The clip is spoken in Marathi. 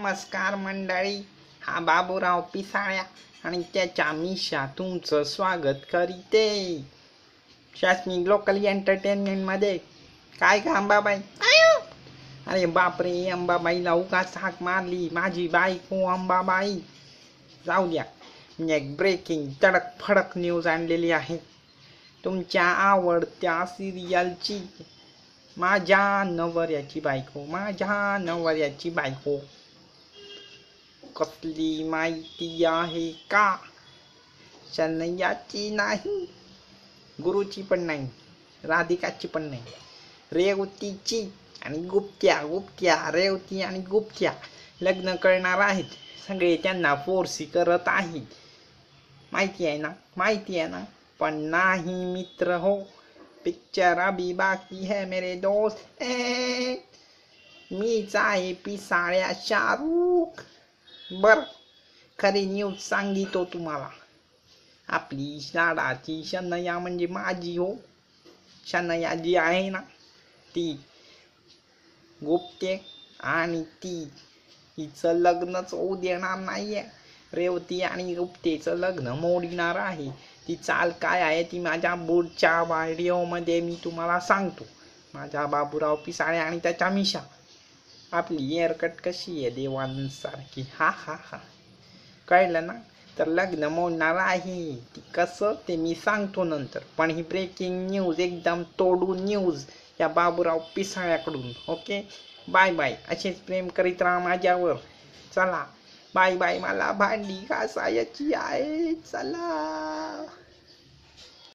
नमस्कार मंडळी. हा बाबूराव पिसाळ्या आणि त्याच्या मिशा तुमचं स्वागत करीते. शासनिक लोकल एंटरटेनमेंटमध्ये काय का अंबाबाई? अरे बापरे अंबाबाईला उगाच हाक मारली. माझी बायको अंबाबाई. जाऊ द्या. म्हणजे एक ब्रेकिंग तडक फडक न्यूज आणलेली आहे. तुमच्या आवडत्या सिरियलची माझ्या नवऱ्याची बायको माझ्या नवऱ्याची बायको. कसली माहिती आहे का? शनयाची नाही. गुरुची पण नाही. राधिकाची पण नाही. रेवतीची आणि गुप्त्या गुप्त्या रेवती आणि गुप्त्या लग्न करणार आहेत. सगळे त्यांना फोर्सी करत आहेत. माहिती आहे ना? माहिती आहे ना? पण नाही मित्र हो. पिक्चर अभी बाकी है मेरे दोस्त. ए, मीच आहे पिसाळ्या शाहरुख. बर. खरी न्यूज सांगितो तुम्हाला. आपली लाडाची शनया म्हणजे माझी हो. शनया जी आहे ना ती गुप्ते आणि ती हिचं लग्नच होऊ देणार नाहीये. रेवती आणि गुप्तेचं लग्न मोडणार आहे. ती चाल काय आहे ती माझ्या पुढच्या व्हिडिओमध्ये मी तुम्हाला सांगतो. माझ्या बाबूराव पिसाळे आणि त्याच्या मिशा. आपली एअरकट कशी आहे देवांसारखी? हा हा हा. कळलं ना? तर लग्न मोडणार आहे. ती कसं? ते मी सांगतो नंतर. पण ही ब्रेकिंग न्यूज एकदम तोडून न्यूज या बाबूराव पिसाळ्याकडून. ओके बाय बाय असेच प्रेम करीत राहा माझ्यावर. चला. बाय बाय मला भांडी घासायची आहे. चला.